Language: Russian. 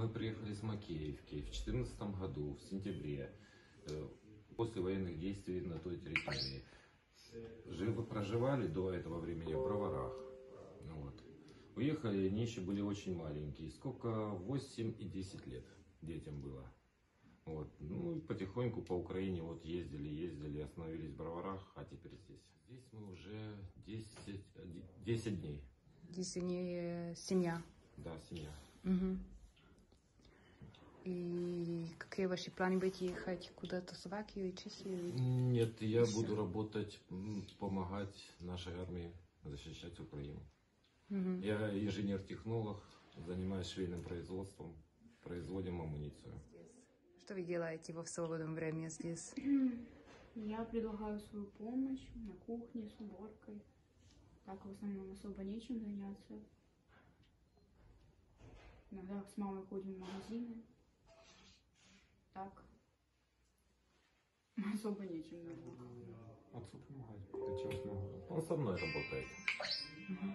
Мы приехали с Макеевки в 2014 году, в сентябре, э, после военных действий на той территории. Живы проживали до этого времени в Броварах. Ну Вот. Уехали, они еще были очень маленькие. Сколько? 8 и 10 лет детям было. Вот. Ну и потихоньку по Украине вот ездили, ездили, остановились в Броварах, а теперь здесь. Здесь мы уже 10, 10 дней. Здесь они э, семья. Да, семья. Мгм. И какие ваши планы быть ехать куда-то в Словакию и Чехию? Нет, я Всё. буду работать, помогать нашей армии защищать Украину. Мгм. Я инженер-технолог, занимаюсь швейным производством, производим амуницию. Что вы делаете во свободном времени здесь? Я предлагаю свою помощь на кухне с уборкой. Так в основном особо нечем заняться. Иногда с мамой ходим в магазины. Так. Особо нечем заняться. Отцу помогать, для чего смогу. Он со мной работает. Мгм.